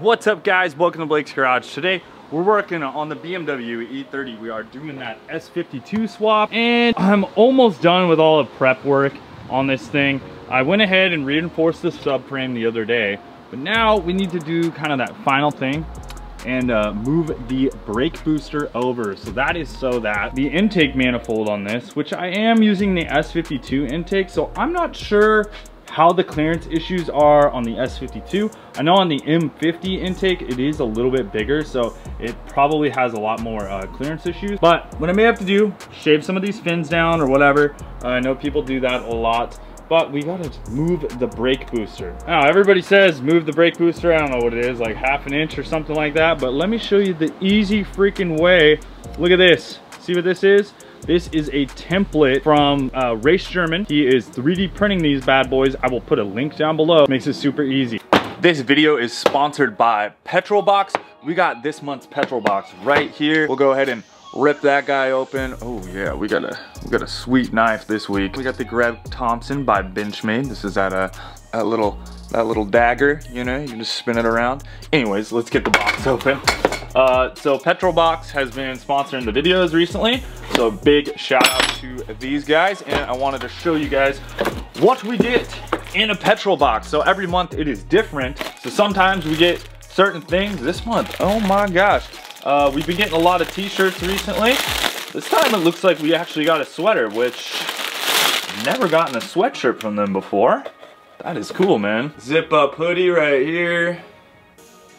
What's up guys, welcome to Blake's Garage. Today we're working on the BMW E30. We are doing that S52 swap and I'm almost done with all the prep work on this thing. I went ahead and reinforced the subframe the other day, but now we need to do kind of that final thing and uh, move the brake booster over. So that is so that the intake manifold on this, which I am using the S52 intake, so I'm not sure how the clearance issues are on the S52. I know on the M50 intake, it is a little bit bigger, so it probably has a lot more uh, clearance issues. But what I may have to do, shave some of these fins down or whatever. Uh, I know people do that a lot but we gotta move the brake booster. Now, everybody says move the brake booster. I don't know what it is, like half an inch or something like that, but let me show you the easy freaking way. Look at this. See what this is? This is a template from uh, Race German. He is 3D printing these bad boys. I will put a link down below. Makes it super easy. This video is sponsored by Petrolbox. We got this month's Petrolbox right here. We'll go ahead and rip that guy open. Oh yeah, we got a we got a sweet knife this week. We got the Greg Thompson by Benchmade. This is that uh that little that little dagger, you know, you just spin it around. Anyways, let's get the box open. Uh, so Petrolbox has been sponsoring the videos recently. So big shout out to these guys. And I wanted to show you guys what we get in a Petrolbox. So every month it is different. So sometimes we get certain things this month. Oh my gosh. Uh, we've been getting a lot of t-shirts recently. This time it looks like we actually got a sweater, which never gotten a sweatshirt from them before. That is cool, man. Zip up hoodie right here.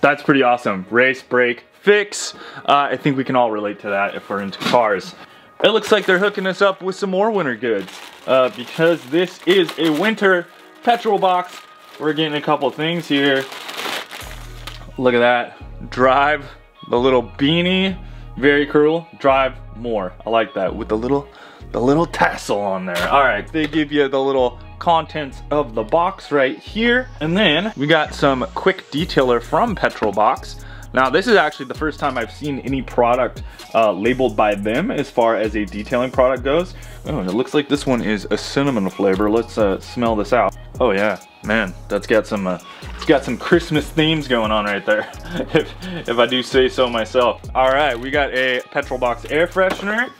That's pretty awesome. Race, brake, fix. Uh, I think we can all relate to that if we're into cars. It looks like they're hooking us up with some more winter goods uh, because this is a winter petrol box. We're getting a couple things here. Look at that. Drive the little beanie. Very cool. Drive more. I like that with the little the little tassel on there. All right, they give you the little contents of the box right here. And then we got some quick detailer from Petrolbox. Now this is actually the first time I've seen any product uh, labeled by them as far as a detailing product goes. Oh, and it looks like this one is a cinnamon flavor. Let's uh, smell this out. Oh yeah, man, that's got some uh, it's got some Christmas themes going on right there, if, if I do say so myself. All right, we got a Petrolbox air freshener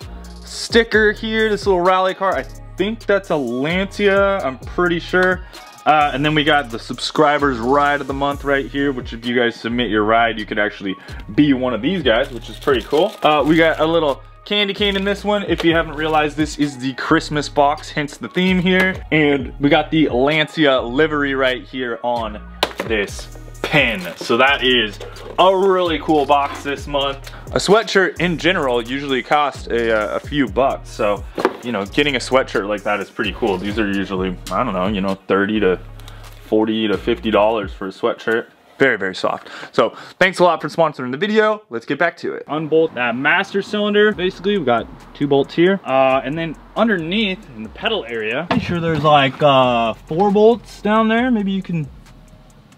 sticker here, this little rally car. I think that's a Lancia, I'm pretty sure. Uh, and then we got the subscribers ride of the month right here, which if you guys submit your ride, you could actually be one of these guys, which is pretty cool. Uh, we got a little candy cane in this one. If you haven't realized, this is the Christmas box, hence the theme here. And we got the Lancia livery right here on this pen. So that is a really cool box this month. A sweatshirt in general usually costs a, uh, a few bucks. So you know, getting a sweatshirt like that is pretty cool. These are usually, I don't know, you know, 30 to 40 to $50 for a sweatshirt. Very, very soft. So thanks a lot for sponsoring the video. Let's get back to it. Unbolt that master cylinder. Basically, we've got two bolts here. Uh, and then underneath in the pedal area, I'm pretty sure there's like uh, four bolts down there. Maybe you can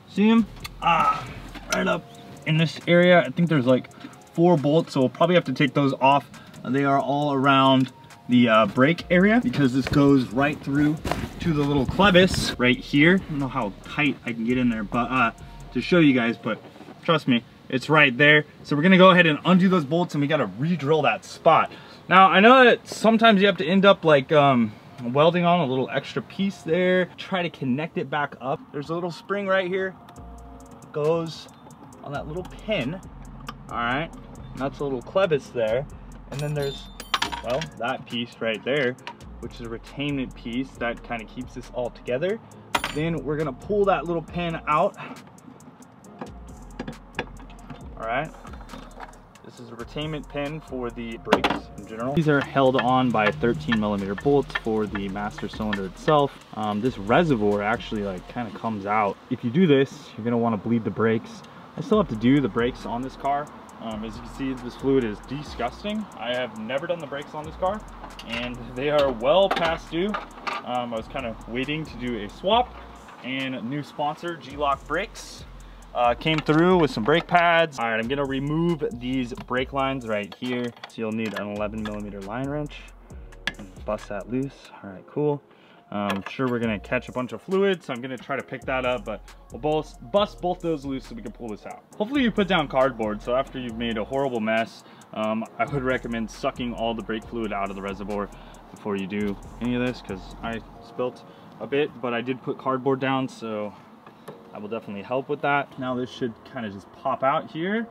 see them. Ah, right up in this area. I think there's like four bolts, so we'll probably have to take those off. They are all around the uh, brake area because this goes right through to the little clevis right here. I don't know how tight I can get in there, but uh, to show you guys, but trust me, it's right there. So we're gonna go ahead and undo those bolts and we gotta re-drill that spot. Now, I know that sometimes you have to end up like um, welding on a little extra piece there, try to connect it back up. There's a little spring right here, it goes on that little pin, all right? That's a little clevis there. And then there's well, that piece right there, which is a retainment piece that kind of keeps this all together. Then we're gonna pull that little pin out. All right. This is a retainment pin for the brakes in general. These are held on by 13 millimeter bolts for the master cylinder itself. Um, this reservoir actually like kind of comes out. If you do this, you're gonna wanna bleed the brakes. I still have to do the brakes on this car um, as you can see, this fluid is disgusting. I have never done the brakes on this car, and they are well past due. Um, I was kind of waiting to do a swap, and new sponsor, G-LOC Brakes, uh, came through with some brake pads. All right, I'm gonna remove these brake lines right here. So you'll need an 11 millimeter line wrench. Bust that loose. All right, cool. I'm um, sure we're gonna catch a bunch of fluid, so I'm gonna try to pick that up, but we'll both bust both those loose so we can pull this out. Hopefully you put down cardboard, so after you've made a horrible mess, um, I would recommend sucking all the brake fluid out of the reservoir before you do any of this, because I spilt a bit, but I did put cardboard down, so I will definitely help with that. Now this should kind of just pop out here.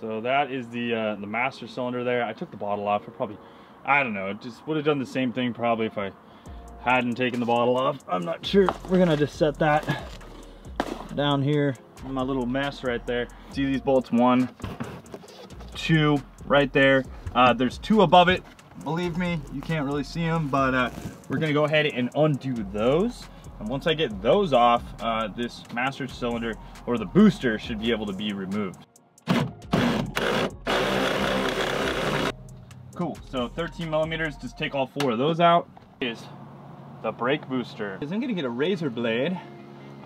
So that is the uh, the master cylinder there. I took the bottle off. I probably, I don't know, it just would have done the same thing probably if I hadn't taken the bottle off. I'm not sure. We're gonna just set that down here in my little mess right there. See these bolts, one, two, right there. Uh, there's two above it. Believe me, you can't really see them, but uh, we're gonna go ahead and undo those. And once I get those off, uh, this master cylinder or the booster should be able to be removed. Cool, so 13 millimeters, just take all four of those out. Is the brake booster. I'm gonna get a razor blade.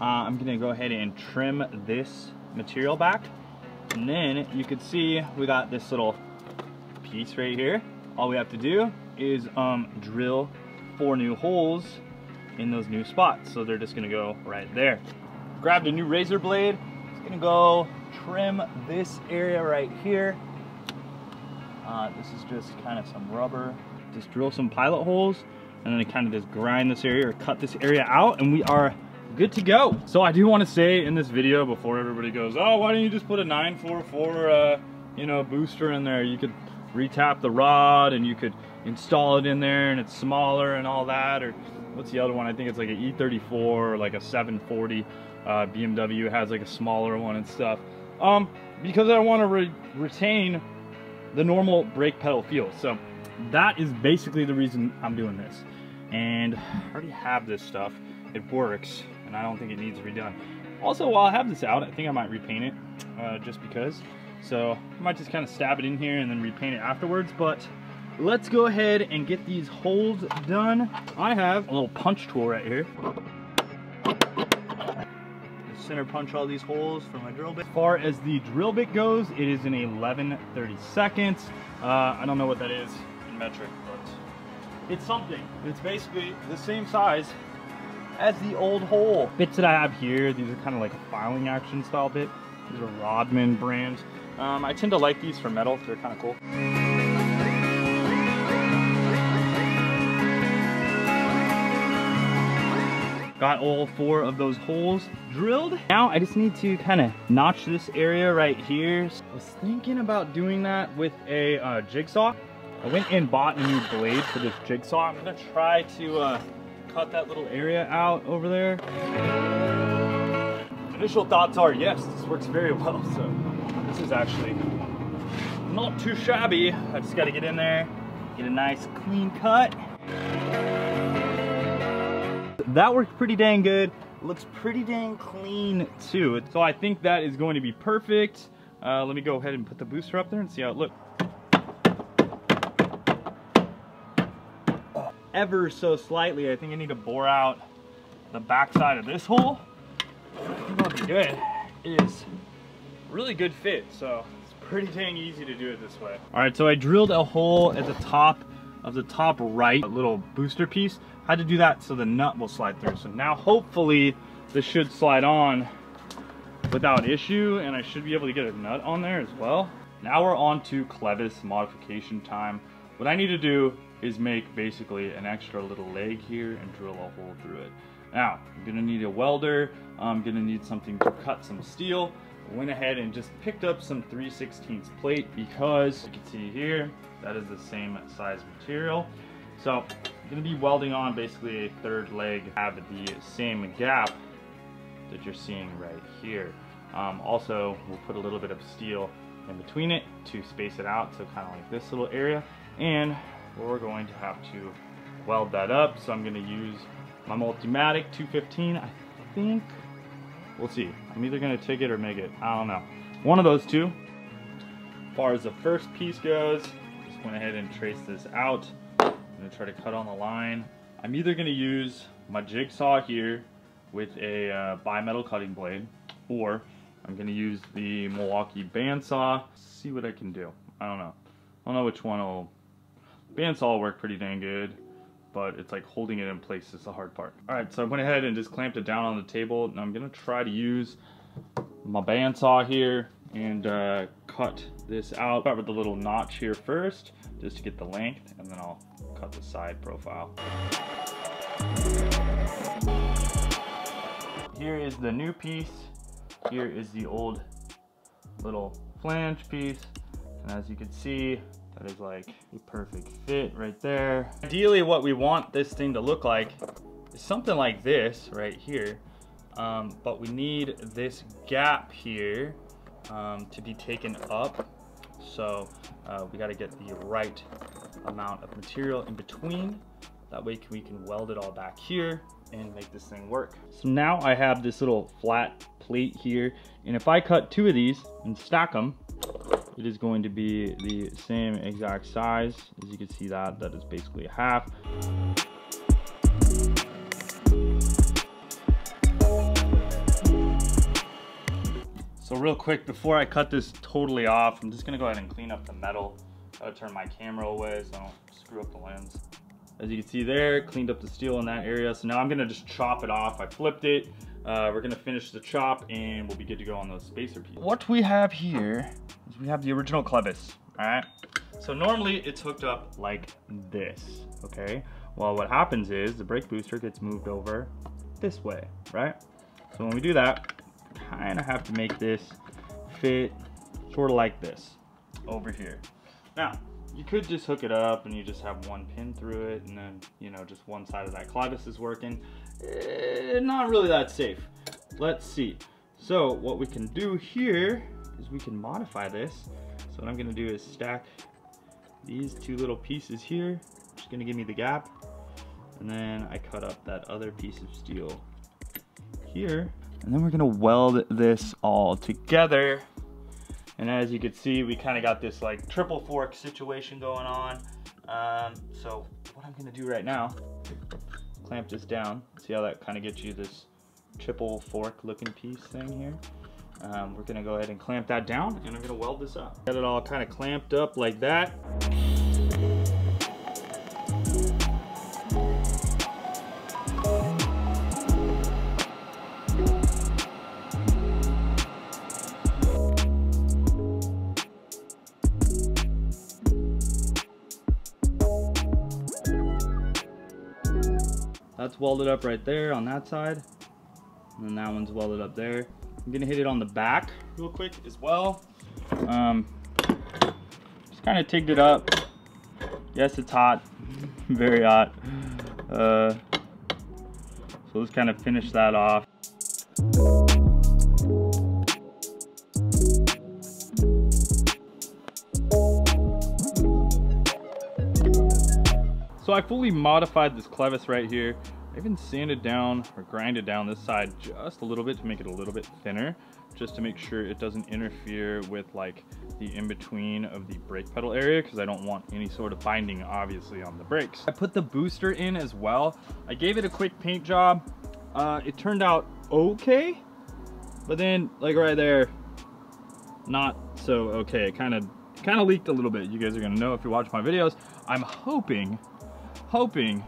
Uh, I'm gonna go ahead and trim this material back. And then you can see we got this little piece right here. All we have to do is um, drill four new holes in those new spots. So they're just gonna go right there. Grabbed a new razor blade. It's gonna go trim this area right here. Uh, this is just kind of some rubber. Just drill some pilot holes and then kind of just grind this area or cut this area out and we are good to go. So I do want to say in this video before everybody goes, oh, why don't you just put a 944, uh, you know, booster in there? You could retap the rod and you could install it in there and it's smaller and all that. Or what's the other one? I think it's like an E34 or like a 740. Uh, BMW has like a smaller one and stuff. Um, because I want to re retain the normal brake pedal feel. So that is basically the reason I'm doing this and I already have this stuff. It works, and I don't think it needs to be done. Also, while I have this out, I think I might repaint it, uh, just because. So I might just kind of stab it in here and then repaint it afterwards, but let's go ahead and get these holes done. I have a little punch tool right here. Center punch all these holes for my drill bit. As far as the drill bit goes, it is an 11 30 seconds. Uh, I don't know what that is in metric, but it's something. It's basically the same size as the old hole. Bits that I have here, these are kind of like a filing action style bit. These are Rodman brand. Um, I tend to like these for metal, they're kind of cool. Got all four of those holes drilled. Now I just need to kind of notch this area right here. I was thinking about doing that with a uh, jigsaw. I went and bought a new blade for this jigsaw. I'm gonna try to uh, cut that little area out over there. Initial thoughts are, yes, this works very well. So this is actually not too shabby. I just gotta get in there, get a nice clean cut. That worked pretty dang good. Looks pretty dang clean too. So I think that is going to be perfect. Uh, let me go ahead and put the booster up there and see how it looks. Ever so slightly. I think I need to bore out the backside of this hole. That'll be good. It is really good fit, so it's pretty dang easy to do it this way. All right, so I drilled a hole at the top of the top right little booster piece. Had to do that so the nut will slide through. So now hopefully this should slide on without issue and I should be able to get a nut on there as well. Now we're on to clevis modification time. What I need to do is make basically an extra little leg here and drill a hole through it. Now, I'm gonna need a welder, I'm gonna need something to cut some steel. Went ahead and just picked up some 3 16 plate because you can see here, that is the same size material. So I'm gonna be welding on basically a third leg, have the same gap that you're seeing right here. Um, also, we'll put a little bit of steel in between it to space it out, so kind of like this little area. And we're going to have to weld that up. So I'm going to use my Multimatic 215. I think, we'll see. I'm either going to take it or make it. I don't know. One of those two. As far as the first piece goes, just went ahead and traced this out. I'm to try to cut on the line. I'm either going to use my jigsaw here with a uh, bimetal cutting blade or I'm going to use the Milwaukee bandsaw. See what I can do. I don't know. I don't know which one will Bandsaw work pretty dang good, but it's like holding it in place is the hard part. All right, so I went ahead and just clamped it down on the table and I'm gonna try to use my bandsaw here and uh, cut this out. Start with the little notch here first, just to get the length, and then I'll cut the side profile. Here is the new piece. Here is the old little flange piece. And as you can see, that is like a perfect fit right there. Ideally what we want this thing to look like is something like this right here. Um, but we need this gap here um, to be taken up. So uh, we got to get the right amount of material in between. That way we can weld it all back here and make this thing work. So now I have this little flat plate here. And if I cut two of these and stack them, it is going to be the same exact size. As you can see that, that is basically a half. So real quick, before I cut this totally off, I'm just gonna go ahead and clean up the metal. Gotta turn my camera away so I don't screw up the lens. As you can see there, cleaned up the steel in that area. So now I'm gonna just chop it off. I flipped it. Uh, we're gonna finish the chop and we'll be good to go on those spacer pieces. What we have here is we have the original clevis, all right? So normally it's hooked up like this, okay? Well, what happens is the brake booster gets moved over this way, right? So when we do that, kind of have to make this fit sort of like this over here. Now, you could just hook it up and you just have one pin through it and then, you know, just one side of that clevis is working. Eh, not really that safe. Let's see. So what we can do here is we can modify this. So what I'm gonna do is stack these two little pieces here, is gonna give me the gap. And then I cut up that other piece of steel here and then we're gonna weld this all together. And as you can see, we kind of got this like triple fork situation going on. Um, so what I'm gonna do right now, clamp this down. See how that kind of gets you this triple fork looking piece thing here. Um, we're gonna go ahead and clamp that down and I'm gonna weld this up. Get it all kind of clamped up like that. That's welded up right there on that side. And then that one's welded up there. I'm gonna hit it on the back real quick as well. Um, just kind of tigged it up. Yes, it's hot, very hot. Uh, so let's kind of finish that off. So I fully modified this clevis right here. I even sanded down or grinded down this side just a little bit to make it a little bit thinner, just to make sure it doesn't interfere with like the in-between of the brake pedal area because I don't want any sort of binding obviously on the brakes. I put the booster in as well. I gave it a quick paint job. Uh, it turned out okay, but then like right there, not so okay. It kind of kind of leaked a little bit. You guys are gonna know if you watch my videos. I'm hoping hoping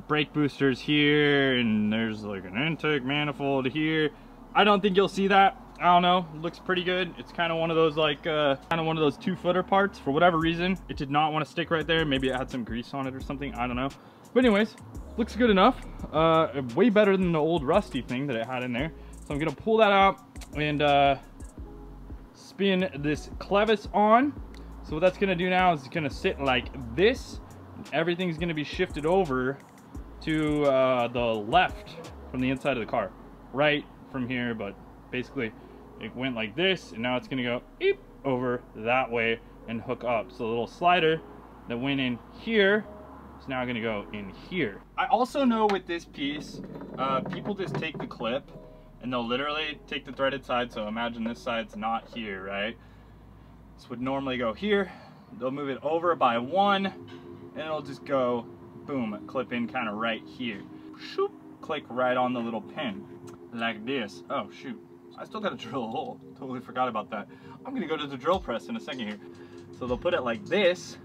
brake boosters here and there's like an intake manifold here. I don't think you'll see that. I don't know, it looks pretty good. It's kind of one of those like, uh, kind of one of those two footer parts. For whatever reason, it did not want to stick right there. Maybe it had some grease on it or something, I don't know. But anyways, looks good enough. Uh, way better than the old rusty thing that it had in there. So I'm gonna pull that out and uh, spin this clevis on. So what that's gonna do now is it's gonna sit like this everything's gonna be shifted over to uh, the left from the inside of the car. Right from here, but basically it went like this and now it's gonna go eep, over that way and hook up. So the little slider that went in here is now gonna go in here. I also know with this piece, uh, people just take the clip and they'll literally take the threaded side. So imagine this side's not here, right? This would normally go here. They'll move it over by one and it'll just go, boom, clip in kind of right here. Shoop, click right on the little pin, like this. Oh, shoot. I still gotta drill a hole. Totally forgot about that. I'm gonna go to the drill press in a second here. So they'll put it like this.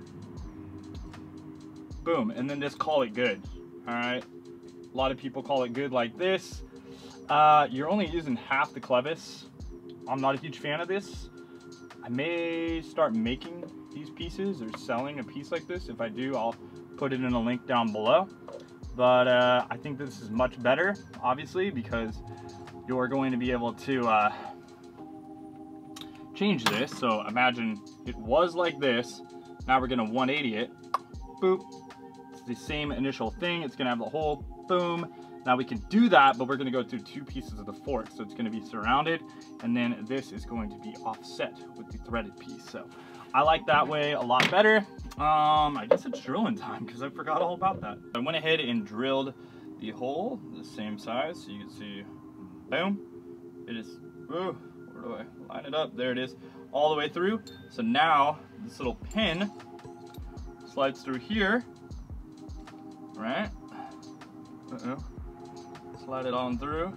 boom, and then just call it good, all right? A lot of people call it good like this. Uh, you're only using half the clevis. I'm not a huge fan of this. I may start making these pieces or selling a piece like this. If I do, I'll put it in a link down below. But uh, I think this is much better, obviously, because you're going to be able to uh, change this. So imagine it was like this. Now we're gonna 180 it. Boop. It's the same initial thing. It's gonna have the hole. Boom. Now we can do that, but we're gonna go through two pieces of the fork. So it's gonna be surrounded, and then this is going to be offset with the threaded piece. So I like that way a lot better. Um, I guess it's drilling time because I forgot all about that. I went ahead and drilled the hole the same size. So you can see, boom. It is, ooh, where do I line it up? There it is, all the way through. So now this little pin slides through here, right? Uh-oh. Slide it on through.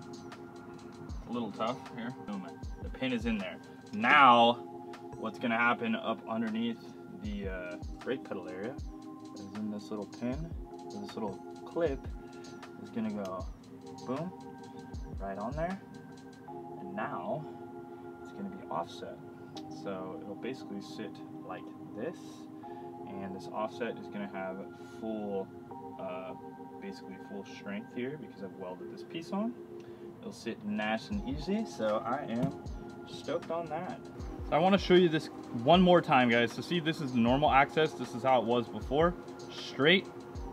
a little tough here. Boom. The pin is in there. Now, what's gonna happen up underneath the uh, brake pedal area is in this little pin, this little clip is gonna go boom, right on there. And now it's gonna be offset. So it'll basically sit like this and this offset is gonna have full, uh, basically full strength here because I've welded this piece on. It'll sit nice and easy, so I am stoked on that. So I wanna show you this one more time, guys. So see, this is the normal access. This is how it was before, straight.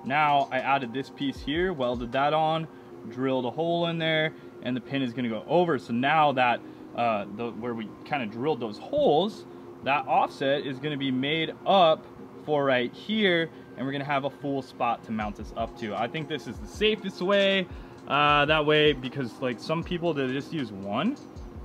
Now I added this piece here, welded that on, drilled a hole in there, and the pin is gonna go over. So now that, uh, the, where we kind of drilled those holes, that offset is gonna be made up for right here, and we're gonna have a full spot to mount this up to. I think this is the safest way, uh, that way, because like some people, they just use one,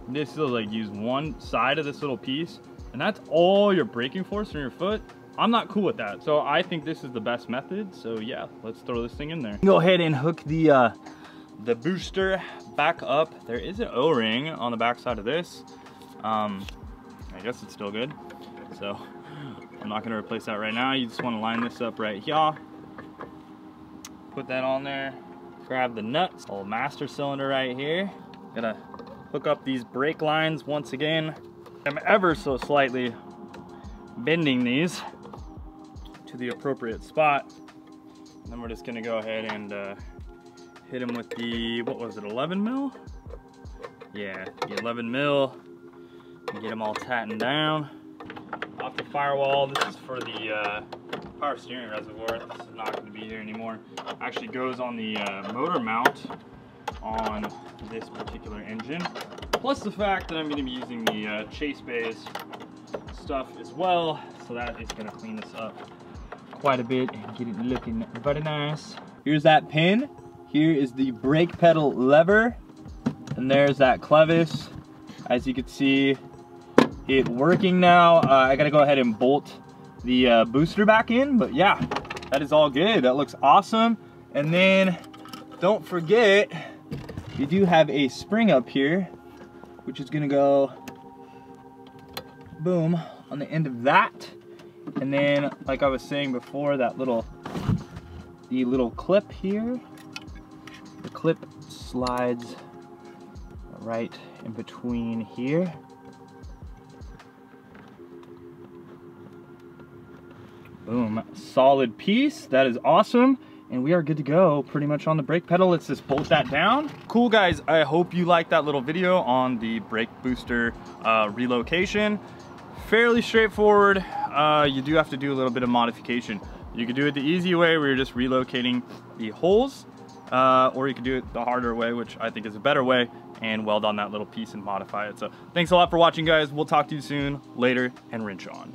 this will like use one side of this little piece, and that's all your braking force from your foot. I'm not cool with that. So I think this is the best method. So yeah, let's throw this thing in there. Go ahead and hook the uh, the booster back up. There is an O-ring on the back side of this. Um, I guess it's still good. So I'm not gonna replace that right now. You just wanna line this up right here. Put that on there. Grab the nuts, old master cylinder right here. Gotta hook up these brake lines once again. I'm ever so slightly bending these to the appropriate spot. And then we're just gonna go ahead and uh, hit them with the, what was it, 11 mil? Yeah, the 11 mil, and get them all tightened down. Off the firewall, this is for the uh, power steering reservoir. This is not gonna be here anymore. Actually goes on the uh, motor mount on this particular engine. Plus the fact that I'm gonna be using the uh, Chase Bays stuff as well. So that is gonna clean this up quite a bit and get it looking very nice. Here's that pin. Here is the brake pedal lever. And there's that clevis. As you can see, it working now. Uh, I gotta go ahead and bolt the uh, booster back in, but yeah, that is all good. That looks awesome. And then don't forget, you do have a spring up here, which is gonna go boom on the end of that. And then, like I was saying before, that little, the little clip here, the clip slides right in between here. Boom, solid piece, that is awesome and we are good to go pretty much on the brake pedal. Let's just bolt that down. Cool guys, I hope you liked that little video on the brake booster uh, relocation. Fairly straightforward. Uh, you do have to do a little bit of modification. You could do it the easy way where you're just relocating the holes, uh, or you could do it the harder way, which I think is a better way, and weld on that little piece and modify it. So thanks a lot for watching guys. We'll talk to you soon, later, and wrench on.